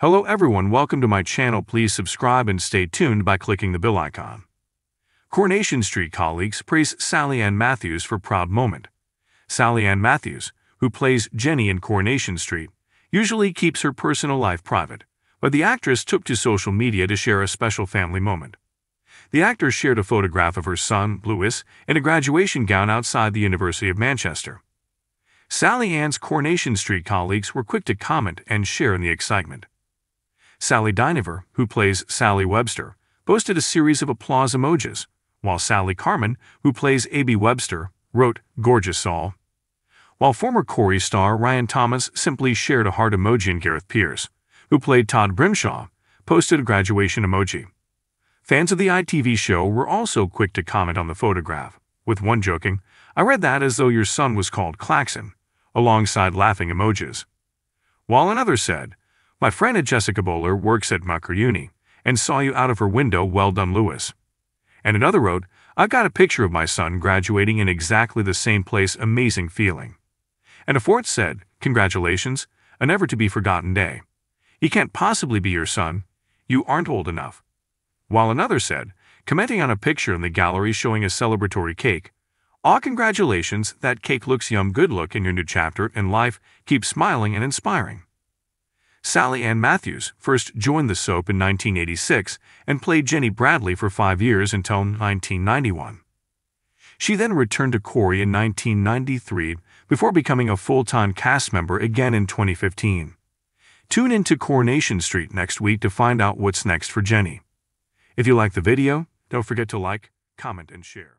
Hello everyone, welcome to my channel. Please subscribe and stay tuned by clicking the bell icon. Coronation Street colleagues praise Sally Ann Matthews for proud moment. Sally Ann Matthews, who plays Jenny in Coronation Street, usually keeps her personal life private, but the actress took to social media to share a special family moment. The actor shared a photograph of her son, Lewis, in a graduation gown outside the University of Manchester. Sally Ann's Coronation Street colleagues were quick to comment and share in the excitement. Sally Dynevor, who plays Sally Webster, boasted a series of applause emojis, while Sally Carman, who plays Abi Webster, wrote, Gorgeous all. While former Corrie star Ryan Thomas simply shared a heart emoji and Gareth Pierce, who played Todd Grimshaw, posted a graduation emoji. Fans of the ITV show were also quick to comment on the photograph, with one joking, I read that as though your son was called Claxon, alongside laughing emojis. While another said, My friend Jessica Bowler works at Mucker Uni and saw you out of her window, well done, Lewis. And another wrote, I've got a picture of my son graduating in exactly the same place, amazing feeling. And a fourth said, Congratulations, a never to be forgotten day. He can't possibly be your son. You aren't old enough. While another said, commenting on a picture in the gallery showing a celebratory cake, Aw, congratulations, that cake looks yum good look in your new chapter in life, keep smiling and inspiring. Sally Ann Matthews first joined the soap in 1986 and played Jenny Bradley for five years until 1991. She then returned to Corrie in 1993 before becoming a full-time cast member again in 2015. Tune in to Coronation Street next week to find out what's next for Jenny. If you like the video, don't forget to like, comment, and share.